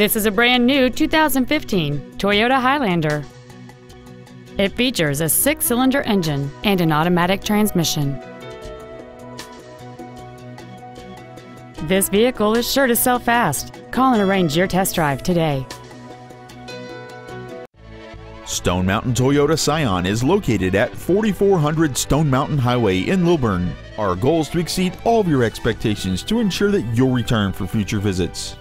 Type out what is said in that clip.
This is a brand new 2015 Toyota Highlander. It features a six-cylinder engine and an automatic transmission. This vehicle is sure to sell fast. Call and arrange your test drive today. Stone Mountain Toyota Scion is located at 4400 Stone Mountain Highway in Lilburn. Our goal is to exceed all of your expectations to ensure that you'll return for future visits.